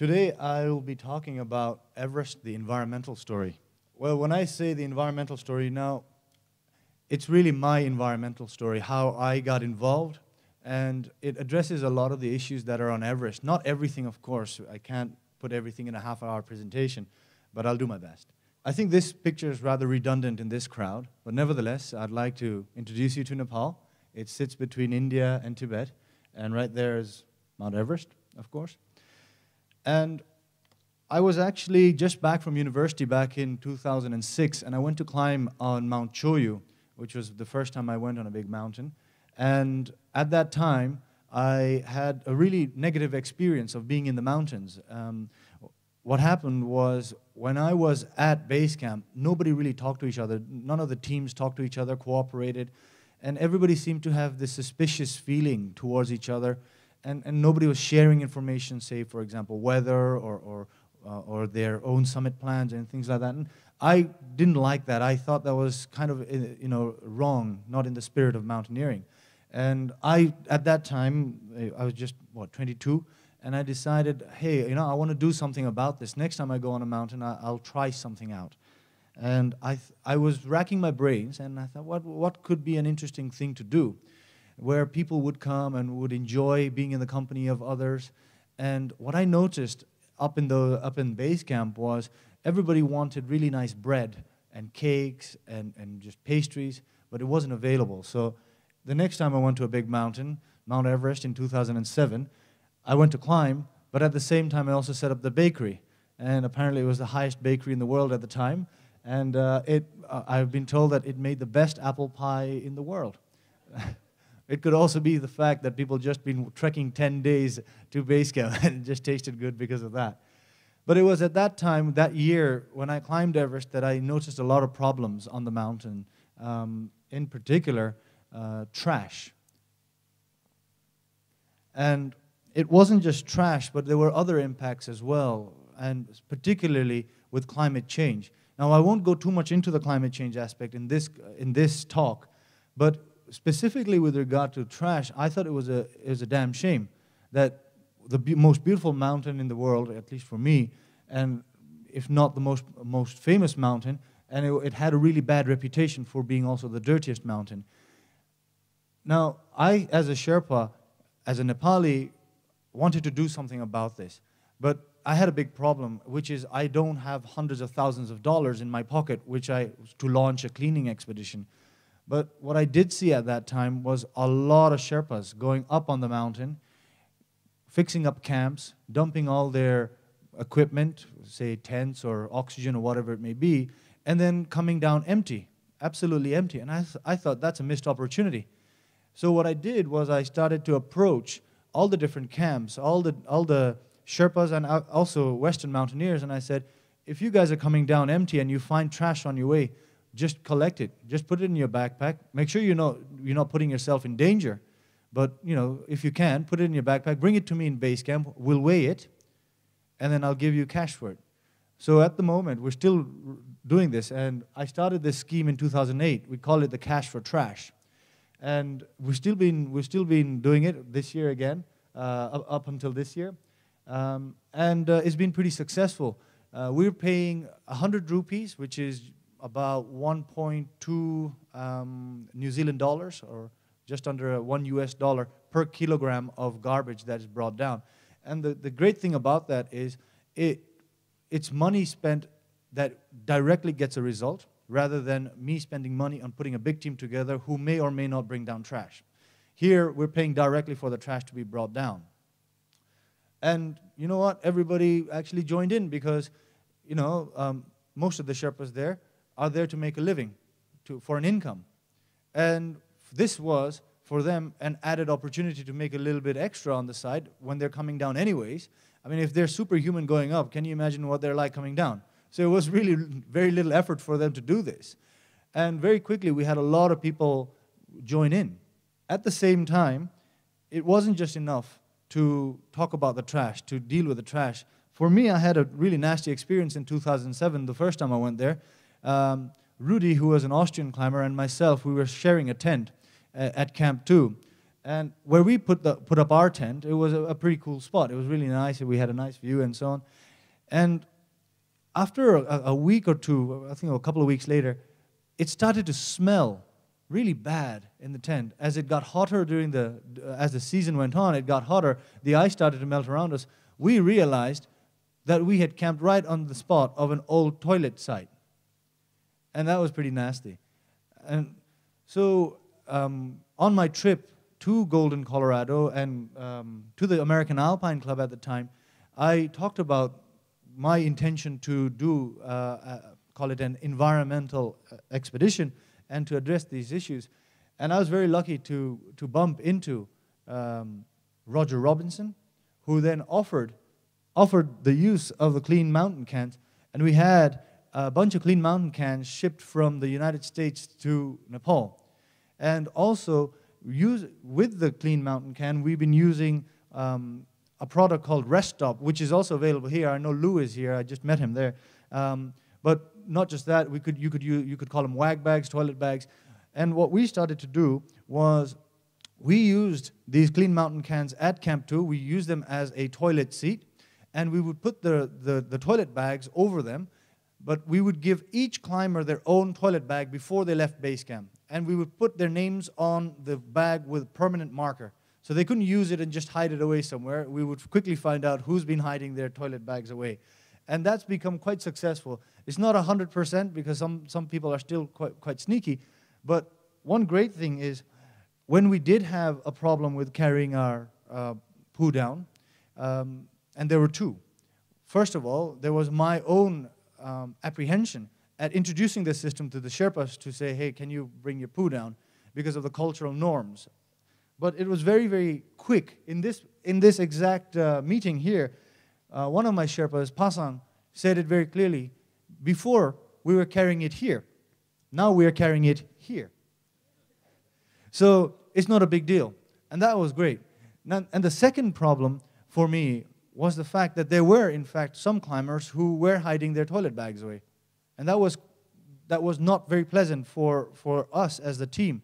Today I will be talking about Everest, the environmental story. Well, when I say the environmental story now, it's really my environmental story, how I got involved, and it addresses a lot of the issues that are on Everest. Not everything, of course. I can't put everything in a half hour presentation, but I'll do my best. I think this picture is rather redundant in this crowd, but nevertheless, I'd like to introduce you to Nepal. It sits between India and Tibet, and right there is Mount Everest, of course. And I was actually just back from university back in 2006, and I went to climb on Mount Cho Oyu, which was the first time I went on a big mountain. And at that time, I had a really negative experience of being in the mountains. Um, what happened was when I was at base camp, nobody really talked to each other. None of the teams talked to each other, cooperated, and everybody seemed to have this suspicious feeling towards each other, and, and nobody was sharing information, say, for example, weather or, or, uh, or their own summit plans and things like that. And I didn't like that. I thought that was kind of, uh, you know, wrong, not in the spirit of mountaineering. And I, at that time, I was just, what, 22? and I decided, hey, you know, I want to do something about this. Next time I go on a mountain, I, will try something out. And I, I was racking my brains, and I thought, what, what could be an interesting thing to do where people would come and would enjoy being in the company of others. And what I noticed up in, the, up in base camp was everybody wanted really nice bread and cakes and, and just pastries, but it wasn't available. So the next time I went to a big mountain, Mount Everest in 2007, I went to climb, but at the same time, I also set up the bakery. And apparently, it was the highest bakery in the world at the time. And uh, it, uh, I've been told that it made the best apple pie in the world. it could also be the fact that people just been trekking 10 days to base camp and just tasted good because of that. But it was at that time, that year, when I climbed Everest, that I noticed a lot of problems on the mountain. Um, in particular, uh, trash. And it wasn't just trash, but there were other impacts as well, and particularly with climate change. Now, I won't go too much into the climate change aspect in this, in this talk, but specifically with regard to trash, I thought it was a, it was a damn shame that the be most beautiful mountain in the world, at least for me, and if not the most, most famous mountain, and it, it had a really bad reputation for being also the dirtiest mountain. Now, I, as a Sherpa, as a Nepali, wanted to do something about this. But I had a big problem, which is I don't have hundreds of thousands of dollars in my pocket, which I to launch a cleaning expedition. But what I did see at that time was a lot of Sherpas going up on the mountain, fixing up camps, dumping all their equipment, say tents or oxygen or whatever it may be, and then coming down empty, absolutely empty. And I, th I thought that's a missed opportunity. So what I did was I started to approach all the different camps, all the, all the Sherpas and also Western mountaineers, and I said, if you guys are coming down empty and you find trash on your way, just collect it. Just put it in your backpack. Make sure you know you're not putting yourself in danger. But you know, if you can, put it in your backpack. Bring it to me in base camp. We'll weigh it, and then I'll give you cash for it. So at the moment, we're still doing this, and I started this scheme in 2008. We call it the Cash for Trash and we've still been we've still been doing it this year again, uh, up, until this year, um, and uh, it's been pretty successful. Uh, we're paying 100 rupees, which is about 1.2 um, New Zealand dollars, or just under one US dollar per kilogram of garbage that is brought down. And the, the great thing about that is it, it's money spent that directly gets a result rather than me spending money on putting a big team together who may or may not bring down trash. Here, we're paying directly for the trash to be brought down. And you know what? Everybody actually joined in because, you know, um, most of the Sherpas there are there to make a living, to, for an income. And this was, for them, an added opportunity to make a little bit extra on the side when they're coming down anyways. I mean, if they're superhuman going up, can you imagine what they're like coming down? So it was really very little effort for them to do this. And very quickly, we had a lot of people join in. At the same time, it wasn't just enough to talk about the trash, to deal with the trash. For me, I had a really nasty experience in 2007, the first time I went there. Um, Rudy, who was an Austrian climber, and myself, we were sharing a tent uh, at Camp 2. And where we put, the, put up our tent, it was a, a pretty cool spot. It was really nice. We had a nice view and so on. And after a, a week or two, I think a couple of weeks later, it started to smell really bad in the tent. As it got hotter during the, as the season went on, it got hotter. The ice started to melt around us. We realized that we had camped right on the spot of an old toilet site. And that was pretty nasty. And so um, on my trip to Golden, Colorado, and um, to the American Alpine Club at the time, I talked about my intention to do, uh, uh, call it an environmental uh, expedition, and to address these issues. And I was very lucky to, to bump into um, Roger Robinson, who then offered, offered the use of the clean mountain cans. And we had a bunch of clean mountain cans shipped from the United States to Nepal. And also, use, with the clean mountain can, we've been using um, a product called Rest Stop, which is also available here. I know Lou is here. I just met him there. Um, but not just that, we could, you, could, you, you could call them wag bags, toilet bags. And what we started to do was we used these Clean Mountain cans at Camp 2. We used them as a toilet seat. And we would put the, the, the toilet bags over them. But we would give each climber their own toilet bag before they left base camp. And we would put their names on the bag with permanent marker. So they couldn't use it and just hide it away somewhere. We would quickly find out who's been hiding their toilet bags away. And that's become quite successful. It's not 100% because some, some people are still quite, quite sneaky. But one great thing is when we did have a problem with carrying our uh, poo down, um, and there were two. First of all, there was my own um, apprehension at introducing this system to the Sherpas to say, hey, can you bring your poo down? Because of the cultural norms but it was very, very quick. In this, in this exact uh, meeting here, uh, one of my Sherpas, Pasang, said it very clearly. Before, we were carrying it here. Now we are carrying it here. So it's not a big deal. And that was great. And the second problem for me was the fact that there were, in fact, some climbers who were hiding their toilet bags away. And that was, that was not very pleasant for, for us as the team.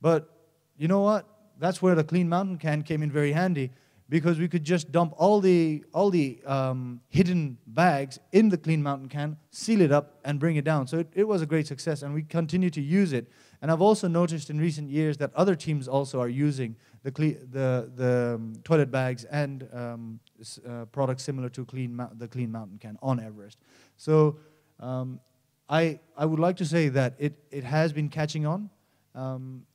But you know what? that's where the clean mountain can came in very handy because we could just dump all the, all the um, hidden bags in the clean mountain can, seal it up, and bring it down. So it, it was a great success, and we continue to use it. And I've also noticed in recent years that other teams also are using the, the, the um, toilet bags and um, uh, products similar to clean the Clean Mountain Can on Everest. So um, I, I would like to say that it, it has been catching on. Um,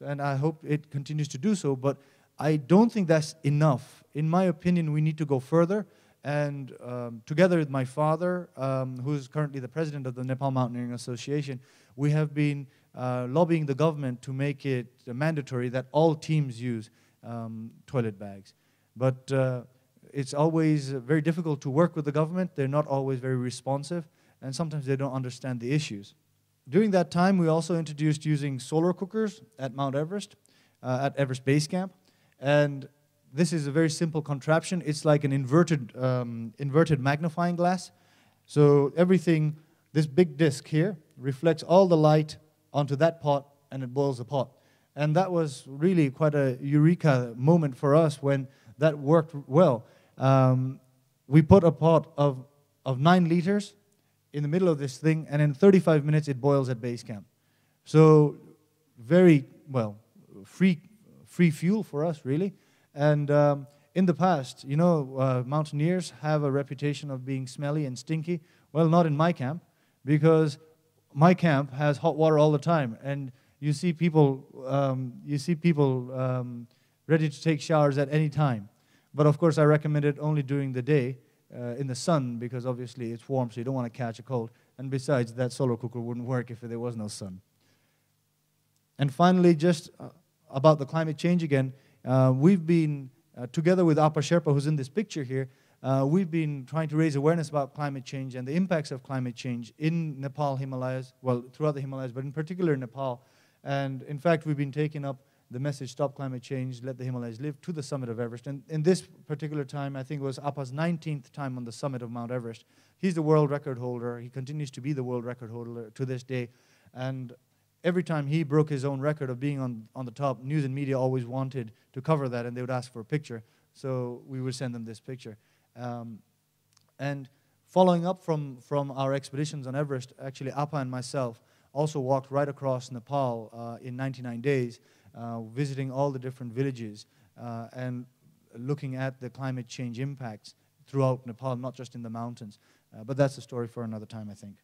and I hope it continues to do so. But I don't think that's enough. In my opinion, we need to go further. And um, together with my father, um, who's currently the president of the Nepal Mountaineering Association, we have been uh, lobbying the government to make it mandatory that all teams use um, toilet bags. But uh, it's always very difficult to work with the government. They're not always very responsive, and sometimes they don't understand the issues. During that time, we also introduced using solar cookers at Mount Everest, uh, at Everest Base Camp. And this is a very simple contraption. It's like an inverted, um, inverted magnifying glass. So everything, this big disk here, reflects all the light onto that pot and it boils the pot. And that was really quite a eureka moment for us when that worked well. Um, we put a pot of, of nine liters in the middle of this thing, and in 35 minutes it boils at base camp. So very, well, free, free fuel for us, really. And um, in the past, you know, uh, mountaineers have a reputation of being smelly and stinky. Well, not in my camp, because my camp has hot water all the time, and you see people, um, you see people um, ready to take showers at any time. But of course, I recommend it only during the day uh, in the sun because obviously it's warm, so you don't want to catch a cold. And besides, that solar cooker wouldn't work if there was no sun. And finally, just uh, about the climate change again, uh, we've been, uh, together with Apa Sherpa, who's in this picture here, uh, we've been trying to raise awareness about climate change and the impacts of climate change in Nepal, Himalayas, well, throughout the Himalayas, but in particular Nepal. And in fact, we've been taking up the message Stop Climate Change, Let the Himalayas Live to the summit of Everest. And in this particular time, I think it was Apa's 19th time on the summit of Mount Everest. He's the world record holder. He continues to be the world record holder to this day. And every time he broke his own record of being on, on the top, news and media always wanted to cover that, and they would ask for a picture. So we would send them this picture. Um, and following up from, from our expeditions on Everest, actually, Apa and myself also walked right across Nepal uh, in 99 days, uh, visiting all the different villages uh, and looking at the climate change impacts throughout Nepal, not just in the mountains. Uh, but that's a story for another time, I think.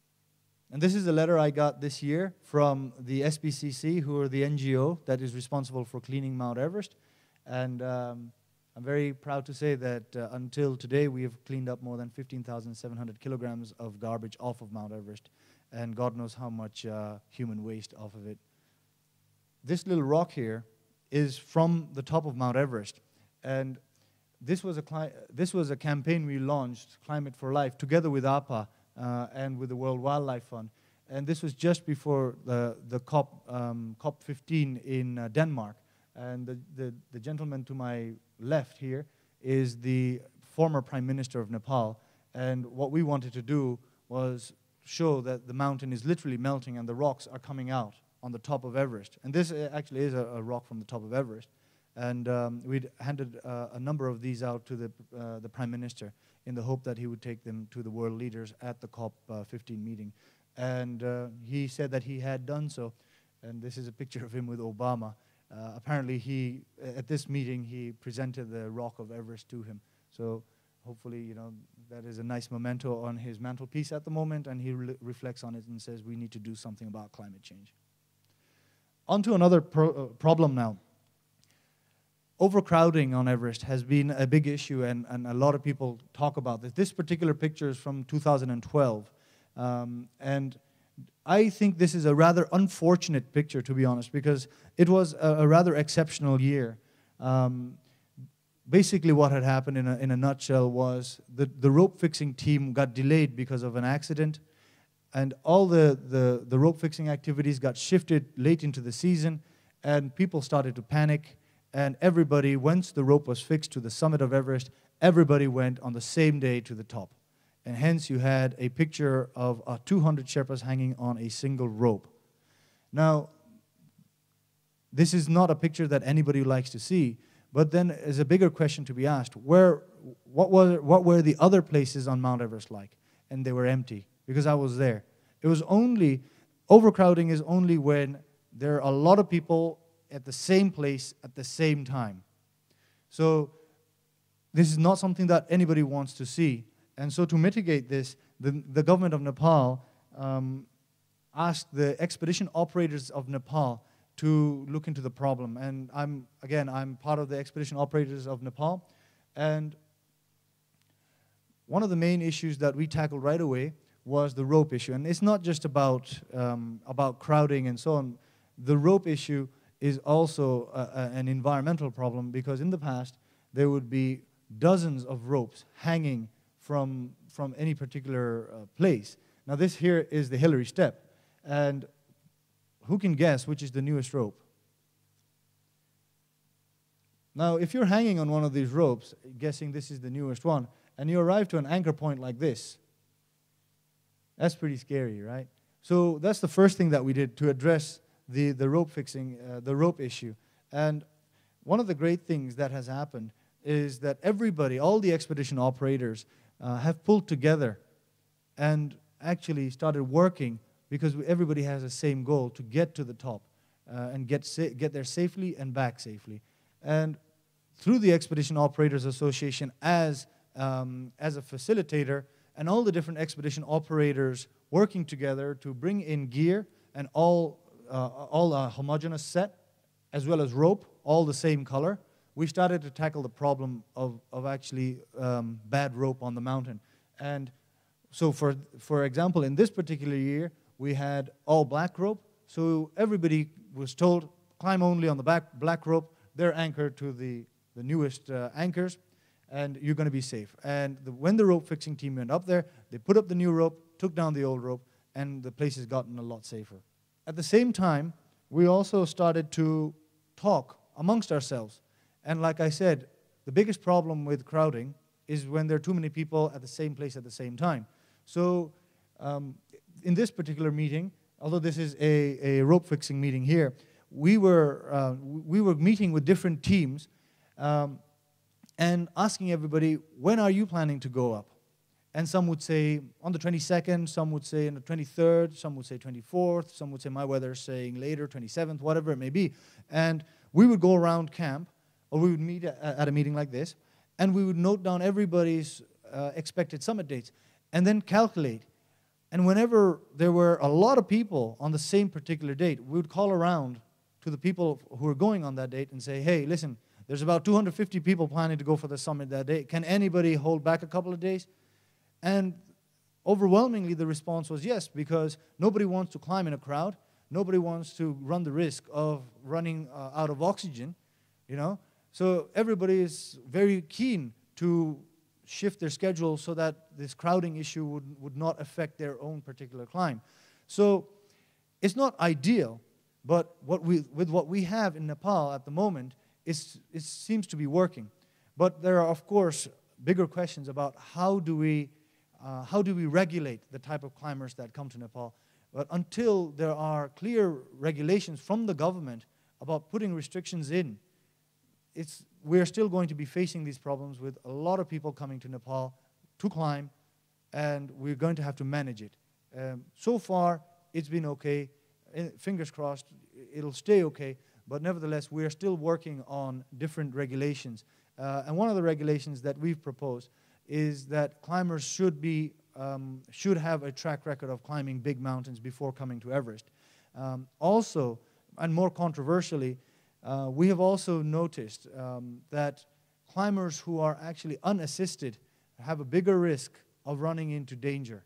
And this is a letter I got this year from the SPCC, who are the NGO that is responsible for cleaning Mount Everest. And um, I'm very proud to say that uh, until today, we have cleaned up more than 15,700 kilograms of garbage off of Mount Everest. And God knows how much uh, human waste off of it. This little rock here is from the top of Mount Everest. And this was a, this was a campaign we launched, Climate for Life, together with Apa uh, and with the World Wildlife Fund. And this was just before the, the COP, um, COP15 in uh, Denmark. And the, the, the, gentleman to my left here is the former Prime Minister of Nepal. And what we wanted to do was show that the mountain is literally melting and the rocks are coming out on the top of Everest. And this uh, actually is a, a rock from the top of Everest. And um, we'd handed uh, a number of these out to the, uh, the Prime Minister in the hope that he would take them to the world leaders at the COP15 meeting. And uh, he said that he had done so. And this is a picture of him with Obama. Uh, apparently, he at this meeting he presented the Rock of Everest to him. So hopefully, you know that is a nice memento on his mantelpiece at the moment, and he re reflects on it and says we need to do something about climate change. On to another pro uh, problem now overcrowding on Everest has been a big issue, and, and a lot of people talk about this. This particular picture is from 2012. Um, and I think this is a rather unfortunate picture, to be honest, because it was a, a rather exceptional year. Um, basically, what had happened in a, in a nutshell was the, the rope fixing team got delayed because of an accident, and all the, the, the rope fixing activities got shifted late into the season, and people started to panic and everybody, once the rope was fixed to the summit of Everest, everybody went on the same day to the top. And hence you had a picture of uh, 200 Sherpas hanging on a single rope. Now, this is not a picture that anybody likes to see, but then there's a bigger question to be asked. Where, what, was, what were the other places on Mount Everest like? And they were empty, because I was there. It was only, overcrowding is only when there are a lot of people at the same place at the same time. So this is not something that anybody wants to see. And so to mitigate this, the, the government of Nepal um, asked the expedition operators of Nepal to look into the problem. And I'm, again, I'm part of the expedition operators of Nepal. And one of the main issues that we tackled right away was the rope issue. And it's not just about, um, about crowding and so on. The rope issue is also a, a, an environmental problem because in the past there would be dozens of ropes hanging from, from any particular uh, place. Now this here is the Hillary Step. And who can guess which is the newest rope? Now, if you're hanging on one of these ropes, guessing this is the newest one, and you arrive to an anchor point like this, that's pretty scary, right? So that's the first thing that we did to address the, the rope fixing, uh, the rope issue. And one of the great things that has happened is that everybody, all the expedition operators, uh, have pulled together and actually started working because everybody has the same goal to get to the top uh, and get, get there safely and back safely. And through the Expedition Operators Association as, um, as a facilitator and all the different expedition operators working together to bring in gear and all uh, all a homogeneous set, as well as rope, all the same color, we started to tackle the problem of, of actually um, bad rope on the mountain. And so, for, for example, in this particular year, we had all black rope. So everybody was told, climb only on the back black rope. They're anchored to the, the newest uh, anchors, and you're going to be safe. And the, when the rope fixing team went up there, they put up the new rope, took down the old rope, and the place has gotten a lot safer. At the same time, we also started to talk amongst ourselves. And like I said, the biggest problem with crowding is when there are too many people at the same place at the same time. So, um, in this particular meeting, although this is a, a rope fixing meeting here, we were, uh, we were meeting with different teams um, and asking everybody, when are you planning to go up? And some would say on the 22nd, some would say on the 23rd, some would say 24th, some would say my weather's saying later, 27th, whatever it may be. And we would go around camp, or we would meet at a meeting like this, and we would note down everybody's uh, expected summit dates, and then calculate. And whenever there were a lot of people on the same particular date, we would call around to the people who were going on that date and say, hey, listen, there's about 250 people planning to go for the summit that day. Can anybody hold back a couple of days? And overwhelmingly, the response was yes, because nobody wants to climb in a crowd. Nobody wants to run the risk of running uh, out of oxygen, you know. So everybody is very keen to shift their schedule so that this crowding issue would, would not affect their own particular climb. So it's not ideal, but what we, with what we have in Nepal at the moment, it's, it seems to be working. But there are, of course, bigger questions about how do we, uh, how do we regulate the type of climbers that come to Nepal. But until there are clear regulations from the government about putting restrictions in, it's, we're still going to be facing these problems with a lot of people coming to Nepal to climb, and we're going to have to manage it. Um, so far, it's been okay. Eh, fingers crossed, it'll stay okay. But nevertheless, we are still working on different regulations. Uh, and one of the regulations that we've proposed is that climbers should, be, um, should have a track record of climbing big mountains before coming to Everest. Um, also, and more controversially, uh, we have also noticed um, that climbers who are actually unassisted have a bigger risk of running into danger,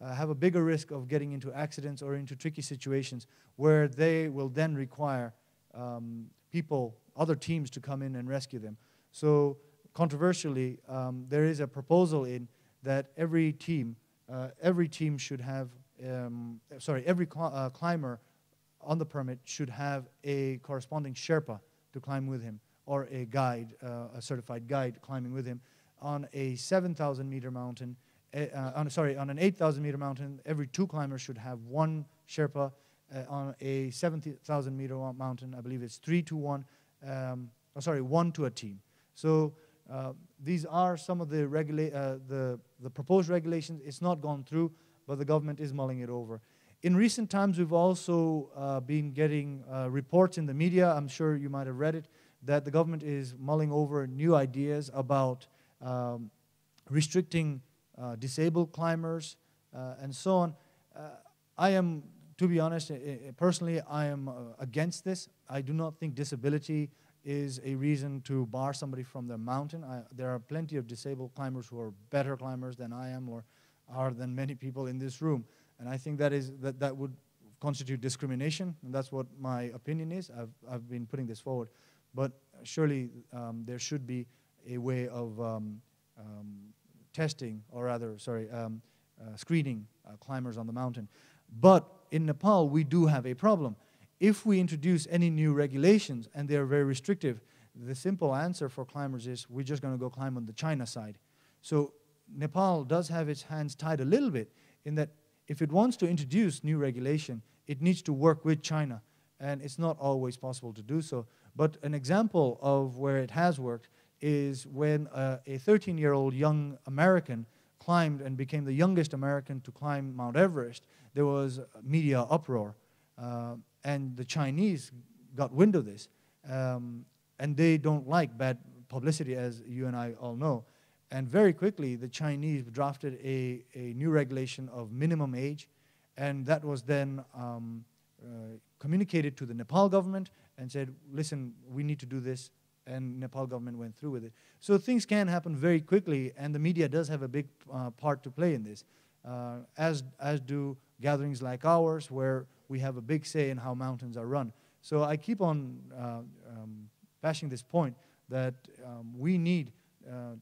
uh, have a bigger risk of getting into accidents or into tricky situations where they will then require um, people, other teams to come in and rescue them. So controversially, um, there is a proposal in that every team, uh, every team should have, um, sorry, every cl uh, climber on the permit should have a corresponding Sherpa to climb with him or a guide, uh, a certified guide climbing with him on a 7,000 meter mountain, eh, uh, on, sorry, on an 8,000 meter mountain, every two climbers should have one Sherpa uh, on a 7,000 meter mountain, I believe it's three to one, um, oh, sorry, one to a team. So uh, these are some of the, regula- uh, the, the proposed regulations. It's not gone through, but the government is mulling it over. In recent times, we've also uh, been getting uh, reports in the media, I'm sure you might have read it, that the government is mulling over new ideas about um, restricting uh, disabled climbers and so on. I am to be honest, personally, I am against this. I do not think disability is a reason to bar somebody from the mountain. I, there are plenty of disabled climbers who are better climbers than I am or are than many people in this room. And I think that, is, that, that would constitute discrimination, and that's what my opinion is. I've, I've been putting this forward. But surely um, there should be a way of um, um, testing, or rather, sorry, um, uh, screening uh, climbers on the mountain. But in Nepal, we do have a problem. If we introduce any new regulations and they are very restrictive, the simple answer for climbers is we're just going to go climb on the China side. So Nepal does have its hands tied a little bit in that if it wants to introduce new regulation, it needs to work with China. And it's not always possible to do so. But an example of where it has worked is when uh, a 13 year old young American climbed and became the youngest American to climb Mount Everest there was media uproar. Uh, and the Chinese got wind of this. Um, and they don't like bad publicity, as you and I all know. And very quickly, the Chinese drafted a, a new regulation of minimum age, and that was then um, uh, communicated to the Nepal government and said, listen, we need to do this, and Nepal government went through with it. So things can happen very quickly, and the media does have a big uh, part to play in this, uh, as, as do gatherings like ours where we have a big say in how mountains are run. So I keep on uh, um, bashing this point that um, we need uh,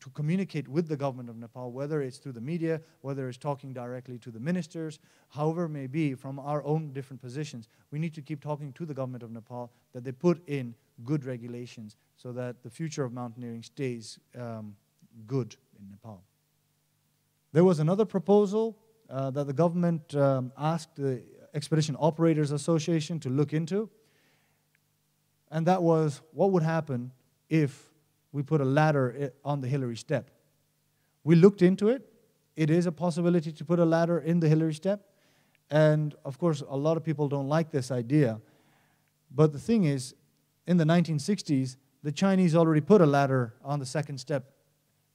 to communicate with the government of Nepal, whether it's through the media, whether it's talking directly to the ministers, however it may be, from our own different positions, we need to keep talking to the government of Nepal that they put in good regulations so that the future of mountaineering stays um, good in Nepal. There was another proposal uh, that the government um, asked the Expedition Operators Association to look into. And that was what would happen if we put a ladder on the Hillary step. We looked into it. It is a possibility to put a ladder in the Hillary step. And of course, a lot of people don't like this idea. But the thing is, in the 1960s, the Chinese already put a ladder on the second step.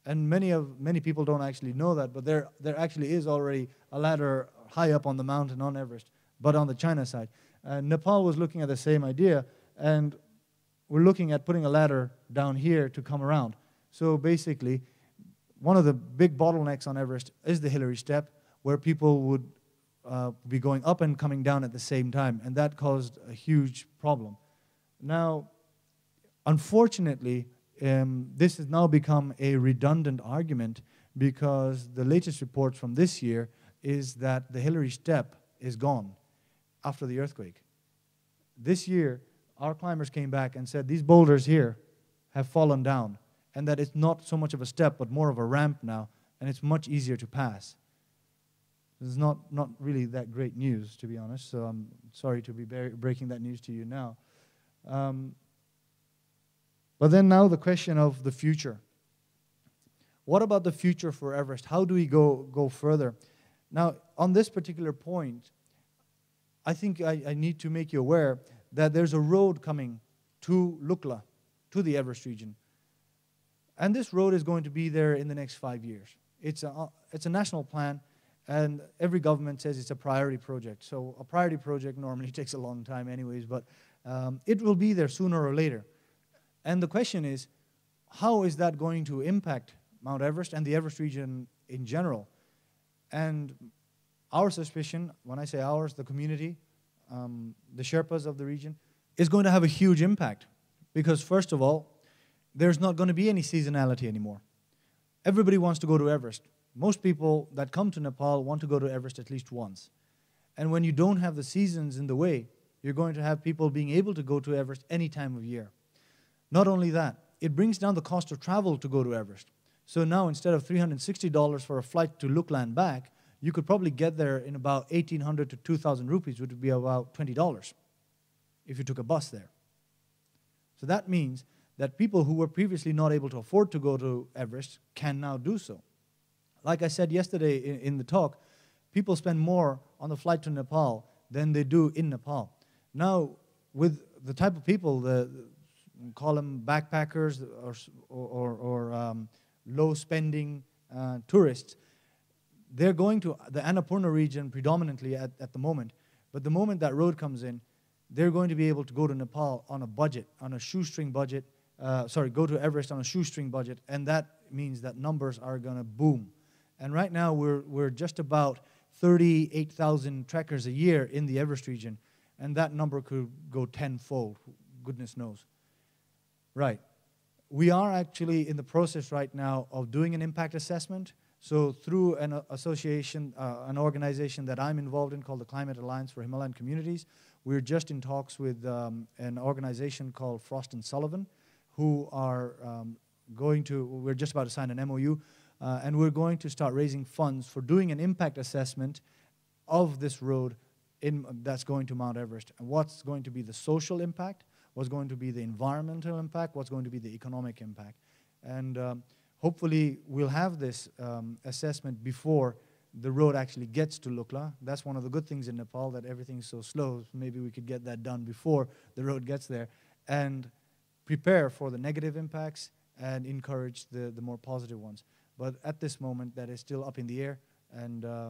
And many, of, many people don't actually know that, but there, there actually is already a ladder high up on the mountain on Everest, but on the China side. Uh, Nepal was looking at the same idea, and we're looking at putting a ladder down here to come around. So basically, one of the big bottlenecks on Everest is the Hillary Step, where people would uh, be going up and coming down at the same time, and that caused a huge problem. Now, unfortunately, um, this has now become a redundant argument because the latest reports from this year is that the Hillary Step is gone after the earthquake. This year, our climbers came back and said these boulders here have fallen down and that it's not so much of a step but more of a ramp now and it's much easier to pass. This is not, not really that great news, to be honest, so I'm sorry to be breaking that news to you now. Um, but then now the question of the future. What about the future for Everest? How do we go, go further? Now, on this particular point, I think I, I need to make you aware that there's a road coming to Lukla, to the Everest region. And this road is going to be there in the next five years. It's a, it's a national plan, and every government says it's a priority project. So a priority project normally takes a long time anyways, but um, it will be there sooner or later. And the question is, how is that going to impact Mount Everest and the Everest region in general? And our suspicion, when I say ours, the community, um, the Sherpas of the region, is going to have a huge impact. Because, first of all, there's not going to be any seasonality anymore. Everybody wants to go to Everest. Most people that come to Nepal want to go to Everest at least once. And when you don't have the seasons in the way, you're going to have people being able to go to Everest any time of year. Not only that, it brings down the cost of travel to go to Everest. So now instead of $360 for a flight to Lukla and back, you could probably get there in about 1800 to 2000 rupees, which would be about $20 if you took a bus there. So that means that people who were previously not able to afford to go to Everest can now do so. Like I said yesterday in, in the talk, people spend more on the flight to Nepal than they do in Nepal. Now, with the type of people, the, call them backpackers or, or, or um, low spending uh, tourists, they're going to the Annapurna region predominantly at, at the moment. But the moment that road comes in, they're going to be able to go to Nepal on a budget, on a shoestring budget. Uh, sorry, go to Everest on a shoestring budget, and that means that numbers are going to boom. And right now, we're, we're just about 38,000 trekkers a year in the Everest region, and that number could go tenfold, goodness knows. Right. We are actually in the process right now of doing an impact assessment so through an association, uh, an organization that I'm involved in called the Climate Alliance for Himalayan Communities, we're just in talks with um, an organization called Frost and Sullivan, who are um, going to, we're just about to sign an MOU, uh, and we're going to start raising funds for doing an impact assessment of this road in, that's going to Mount Everest. And what's going to be the social impact, what's going to be the environmental impact, what's going to be the economic impact. And um, hopefully we'll have this um, assessment before the road actually gets to Lukla. That's one of the good things in Nepal that everything's so slow. Maybe we could get that done before the road gets there and prepare for the negative impacts and encourage the, the more positive ones. But at this moment, that is still up in the air. And uh,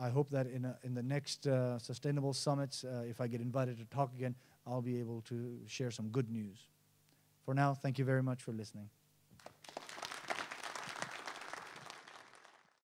I hope that in, a, in the next uh, sustainable summits, uh, if I get invited to talk again, I'll be able to share some good news. For now, thank you very much for listening.